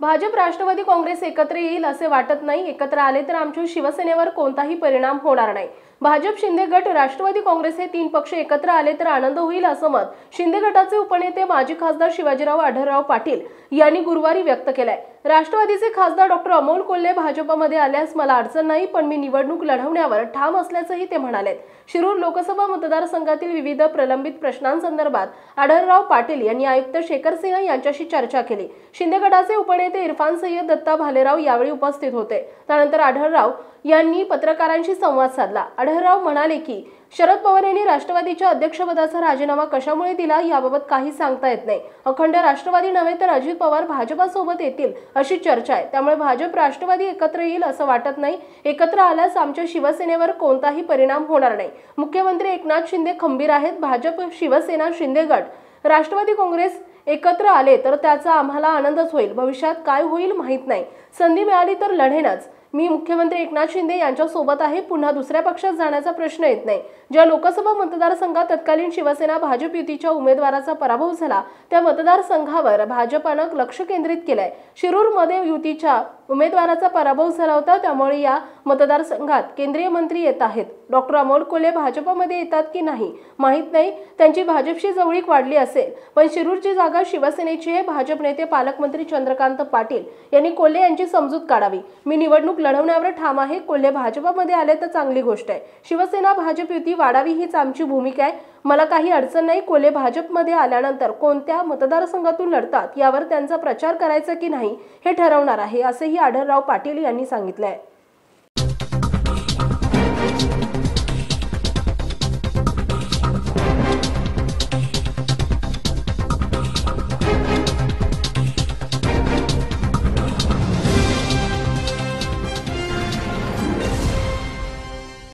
भाजप राष्ट्रवादी काँग्रेस एकत्र येईल असे वाटत नाही. एकत्र आले तर आमच्या शिवसेनेवर कोणताही परिणाम होणार नाही. भाजप शिंदे गट राष्ट्रवादी काँग्रेस हे तीन पक्ष एकत्र आले तर आनंद होईल असं मत शिंदे गटाचे उपनेते माजी खासदार शिवाजीराव आढळराव पाटील यांनी गुरुवारी व्यक्त केलंय. राष्ट्रवादीचे खासदार डॉक्टर अमोल कोल्हे भाजपमध्ये आल्यास मला अडचण नाही पण मी निवडणूक लढवण्यावर ठाम असल्याचंही ते म्हणाले शिरूर लोकसभा मतदारसंघातील विविध प्रलंबित प्रश्नांसंदर्भात आढळराव पाटील यांनी आयुक्त शेखर सिंह यांच्याशी चर्चा केली. शिंदे गटाचे उपनेते इरफान सय्यद दत्ता भालेराव यावेळी उपस्थित होते. त्यानंतर आढळराव यांनी पत्रकारांशी संवाद साधला. आढळराव म्हणाले की शरद पवार यांनी राष्ट्रवादीच्या अध्यक्षपदाचा राजीनामा कशामुळे दिला याबाबत काही सांगता येत नाही. अखंड राष्ट्रवादी नव्हे तर अजित पवार भाजपासोबत येतील अशी चर्चा आहे. त्यामुळे भाजप राष्ट्रवादी एकत्र येईल असं वाटत नाही. एकत्र आल्यास आमच्या शिवसेनेवर कोणताही परिणाम होणार नाही. मुख्यमंत्री एकनाथ शिंदे खंबीर आहेत. भाजप शिवसेना शिंदे गट. राष्ट्रवादी काँग्रेस एकत्र आले तर त्याचा आम्हाला आनंदच होईल. भविष्यात काय होईल माहीत नाही. संधी मिळाली तर लढेनच. मी मुख्यमंत्री एकनाथ शिंदे यांच्यासोबत आहे. पुन्हा दुसऱ्या पक्षात जाण्याचा प्रश्न येत नाही. ज्या लोकसभा मतदारसंघात तत्कालीन शिवसेना भाजप युतीच्या उमेदवाराचा पराभव झाला त्या मतदारसंघावर भाजपानं लक्ष केंद्रित केलंय. शिरूरमध्ये युतीच्या उमेदवाराचा पराभव झाला होता. त्यामुळे या मतदारसंघात केंद्रीय मंत्री येत आहेत. डॉक्टर अमोल कोल्हे भाजपमध्ये येतात की नाही माहीत नाही. त्यांची भाजपशी जवळीक वाढली असेल. पण शिरूरची जागा शिवसेनेची आहे. भाजप नेते पालकमंत्री चंद्रकांत पाटील यांनी कोल्हे यांची समजूत काढावी. मी निवडणूक लढवण्यावर ठाम आहे. कोल्हे भाजपमध्ये आले तर चांगली गोष्ट आहे. शिवसेना भाजप युती वाढावी हीच आमची भूमिका आहे. मला काही अडचण नाही कोल्हे भाजपमध्ये आल्यानंतर कोणत्या मतदारसंघातून लढतात यावर त्यांचा प्रचार करायचा की नाही हे ठरवणार आहे असेही आढळराव पाटील यांनी सांगितलं आहे